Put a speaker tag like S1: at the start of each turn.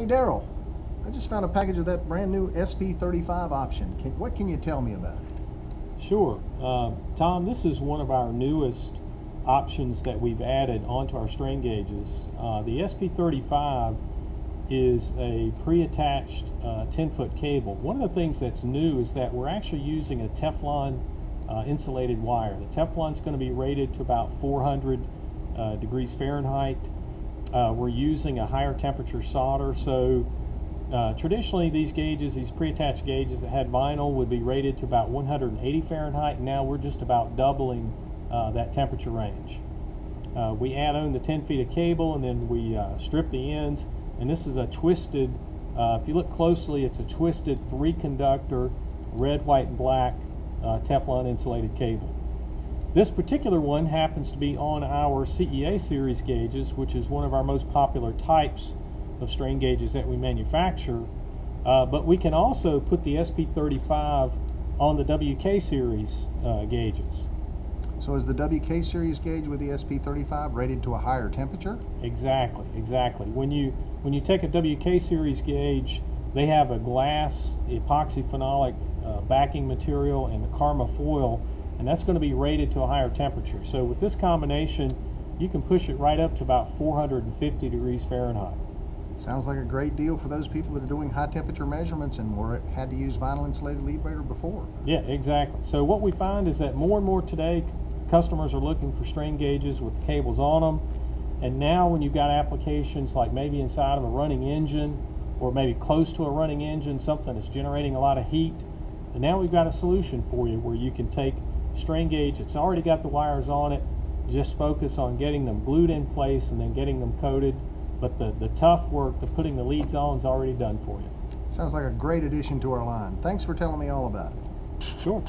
S1: Hey Darryl, I just found a package of that brand new SP35 option. Can, what can you tell me about it?
S2: Sure. Uh, Tom, this is one of our newest options that we've added onto our strain gauges. Uh, the SP35 is a pre-attached 10-foot cable. One of the things that's new is that we're actually using a Teflon uh, insulated wire. The Teflon's going to be rated to about 400 uh, degrees Fahrenheit. Uh, we're using a higher temperature solder, so uh, traditionally these gauges, these pre-attached gauges that had vinyl would be rated to about 180 Fahrenheit, now we're just about doubling uh, that temperature range. Uh, we add on the 10 feet of cable and then we uh, strip the ends, and this is a twisted, uh, if you look closely, it's a twisted three conductor, red, white, and black Teflon insulated cable. This particular one happens to be on our CEA series gauges, which is one of our most popular types of strain gauges that we manufacture. Uh, but we can also put the SP35 on the WK series uh, gauges.
S1: So is the WK series gauge with the SP35 rated to a higher temperature?
S2: Exactly, exactly. When you when you take a WK series gauge, they have a glass epoxy phenolic uh, backing material and the Karma foil and that's going to be rated to a higher temperature. So with this combination, you can push it right up to about 450 degrees Fahrenheit.
S1: Sounds like a great deal for those people that are doing high temperature measurements and were had to use vinyl insulated lead breaker before.
S2: Yeah, exactly. So what we find is that more and more today, customers are looking for strain gauges with cables on them. And now when you've got applications like maybe inside of a running engine or maybe close to a running engine, something that's generating a lot of heat, and now we've got a solution for you where you can take strain gauge, it's already got the wires on it, just focus on getting them glued in place and then getting them coated. But the, the tough work, the putting the leads on is already done for you.
S1: Sounds like a great addition to our line. Thanks for telling me all about it.
S2: Sure.